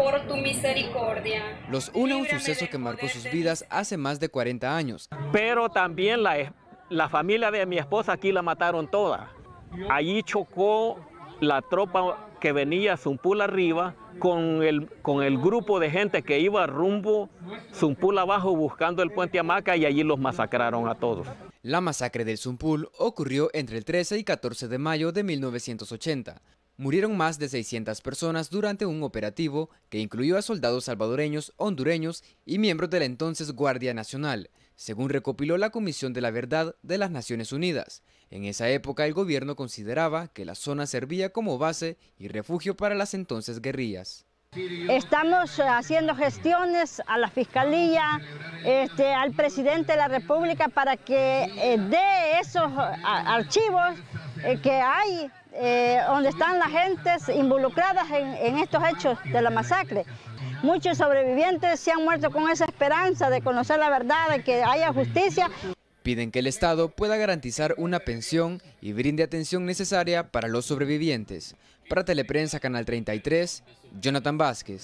por tu misericordia. Los une un suceso que marcó sus vidas hace más de 40 años. Pero también la, la familia de mi esposa aquí la mataron toda. Allí chocó la tropa que venía Zumpul arriba con el, con el grupo de gente que iba rumbo Zumpul abajo buscando el puente Amaca y allí los masacraron a todos. La masacre del Zumpul ocurrió entre el 13 y 14 de mayo de 1980. Murieron más de 600 personas durante un operativo que incluyó a soldados salvadoreños, hondureños y miembros de la entonces Guardia Nacional, según recopiló la Comisión de la Verdad de las Naciones Unidas. En esa época el gobierno consideraba que la zona servía como base y refugio para las entonces guerrillas. Estamos haciendo gestiones a la Fiscalía, este, al Presidente de la República para que eh, dé esos archivos eh, que hay eh, donde están las gentes involucradas en, estos hechos de la masacre. Muchos sobrevivientes se han muerto con esa esperanza de conocer la verdad, de que haya justicia. Piden que el Estado pueda garantizar una pensión y brinde atención necesaria para los sobrevivientes. Para Teleprensa Canal 33, Jonathan Vázquez.